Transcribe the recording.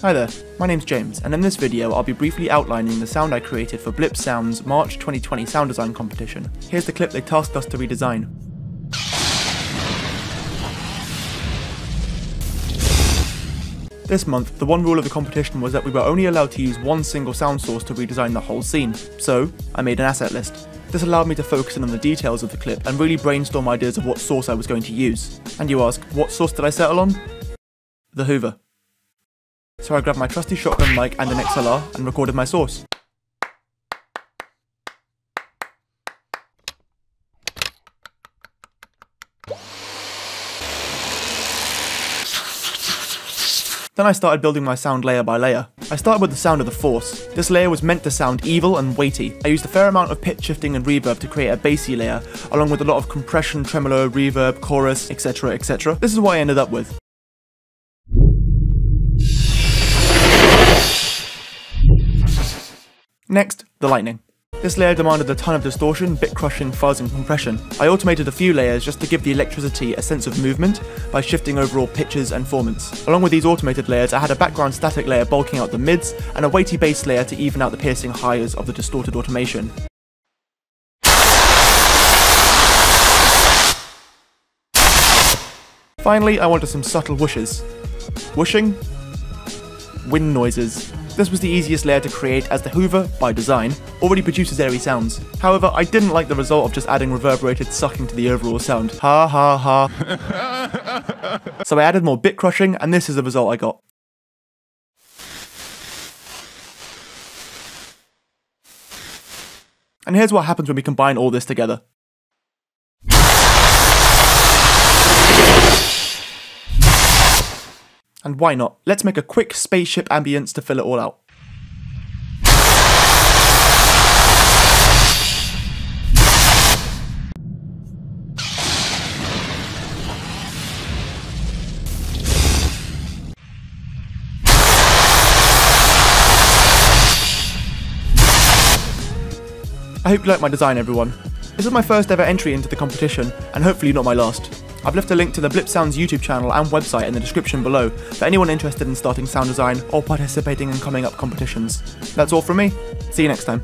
Hi there, my name's James, and in this video I'll be briefly outlining the sound I created for Blipsounds' March 2020 sound design competition. Here's the clip they tasked us to redesign. This month, the one rule of the competition was that we were only allowed to use one single sound source to redesign the whole scene, so I made an asset list. This allowed me to focus in on the details of the clip and really brainstorm ideas of what source I was going to use. And you ask, what source did I settle on? The Hoover. So I grabbed my trusty shotgun mic and an XLR and recorded my source. Then I started building my sound layer by layer. I started with the sound of the Force. This layer was meant to sound evil and weighty. I used a fair amount of pitch shifting and reverb to create a bassy layer, along with a lot of compression, tremolo, reverb, chorus, etc, etc. This is what I ended up with. Next, the lightning. This layer demanded a ton of distortion, bit crushing, fuzz and compression. I automated a few layers just to give the electricity a sense of movement by shifting overall pitches and formants. Along with these automated layers, I had a background static layer bulking out the mids and a weighty bass layer to even out the piercing highs of the distorted automation. Finally, I wanted some subtle whooshes. Whooshing? Wind noises. This was the easiest layer to create as the Hoover, by design, already produces airy sounds. However, I didn't like the result of just adding reverberated sucking to the overall sound. Ha ha ha. so I added more bit crushing, and this is the result I got. And here's what happens when we combine all this together. And why not? Let's make a quick spaceship ambience to fill it all out. I hope you like my design everyone. This is my first ever entry into the competition, and hopefully not my last. I've left a link to the Blipsounds YouTube channel and website in the description below for anyone interested in starting sound design or participating in coming up competitions. That's all from me. See you next time.